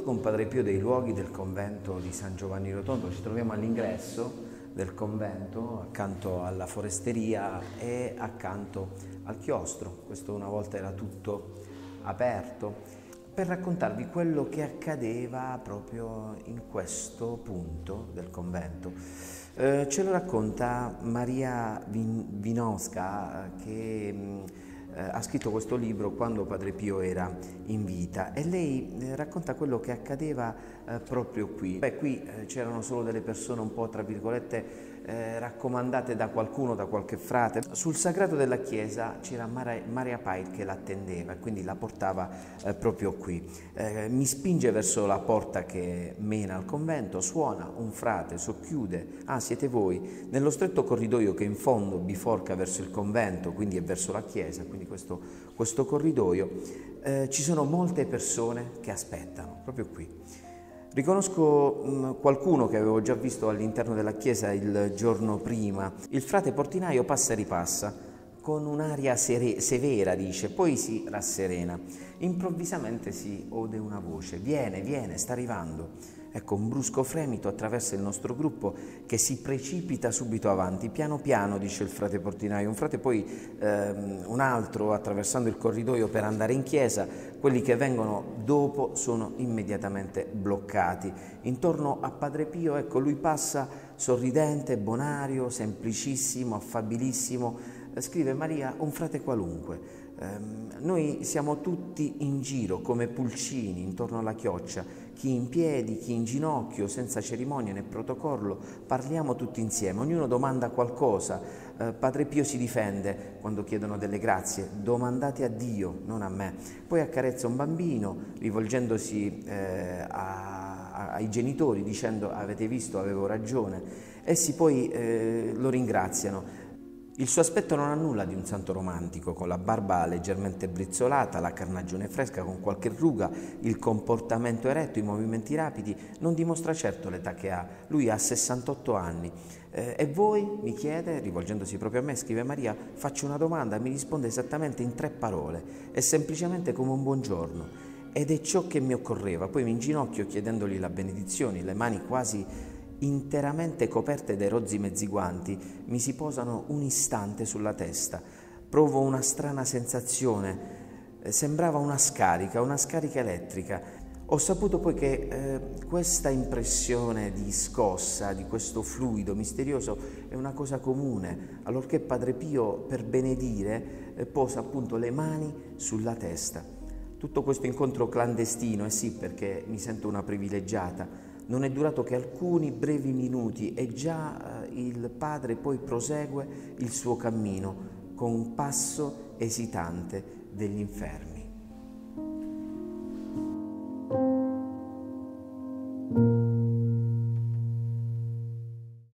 Saluto con Padre Pio dei luoghi del convento di San Giovanni Rotondo. Ci troviamo all'ingresso del convento, accanto alla foresteria e accanto al chiostro. Questo una volta era tutto aperto per raccontarvi quello che accadeva proprio in questo punto del convento. Eh, ce lo racconta Maria Vin- Vinosca che eh, ha scritto questo libro quando Padre Pio era in vita e lei eh, racconta quello che accadeva eh, proprio qui. Beh, qui eh, c'erano solo delle persone un po' tra virgolette eh, raccomandate da qualcuno, da qualche frate. Sul sagrato della chiesa c'era Maria, Maria Pair che l'attendeva e quindi la portava eh, proprio qui. Mi spinge verso la porta che mena al convento, suona un frate, socchiude, ah siete voi, nello stretto corridoio che in fondo biforca verso il convento, quindi è verso la chiesa, quindi questo, questo corridoio, eh, ci sono molte persone che aspettano, proprio qui. Riconosco mm, qualcuno che avevo già visto all'interno della chiesa il giorno prima. Il frate portinaio passa e ripassa, con un'aria severa, dice, poi si rasserena. Improvvisamente si ode una voce, viene, viene, sta arrivando. Ecco, un brusco fremito attraversa il nostro gruppo che si precipita subito avanti, piano piano, dice il frate portinaio. Un frate poi ehm, un altro attraversando il corridoio per andare in chiesa, quelli che vengono dopo sono immediatamente bloccati. Intorno a Padre Pio, ecco, lui passa sorridente, bonario, semplicissimo, affabilissimo. Scrive Maria, un frate qualunque. Eh, noi siamo tutti in giro come pulcini intorno alla chioccia, chi in piedi, chi in ginocchio, senza cerimonia né protocollo, parliamo tutti insieme, ognuno domanda qualcosa. Eh, Padre Pio si difende quando chiedono delle grazie, domandate a Dio, non a me. Poi accarezza un bambino rivolgendosi eh, a, ai genitori dicendo avete visto, avevo ragione. Essi poi eh, lo ringraziano. Il suo aspetto non ha nulla di un santo romantico, con la barba leggermente brizzolata, la carnagione fresca con qualche ruga, il comportamento eretto, i movimenti rapidi, non dimostra certo l'età che ha. Lui ha 68 anni. Eh, e voi, mi chiede, rivolgendosi proprio a me, scrive Maria, faccio una domanda, mi risponde esattamente in tre parole, è semplicemente come un buongiorno. Ed è ciò che mi occorreva. Poi mi inginocchio chiedendogli la benedizione, le mani quasi interamente coperte dai rozzi mezzi guanti, mi si posano un istante sulla testa. Provo una strana sensazione, eh, sembrava una scarica, una scarica elettrica. Ho saputo poi che eh, questa impressione di scossa, di questo fluido misterioso, è una cosa comune, allorché Padre Pio, per benedire, eh, posa appunto le mani sulla testa. Tutto questo incontro clandestino, eh sì, perché mi sento una privilegiata, non è durato che alcuni brevi minuti e già eh, il padre poi prosegue il suo cammino con un passo esitante degli infermi.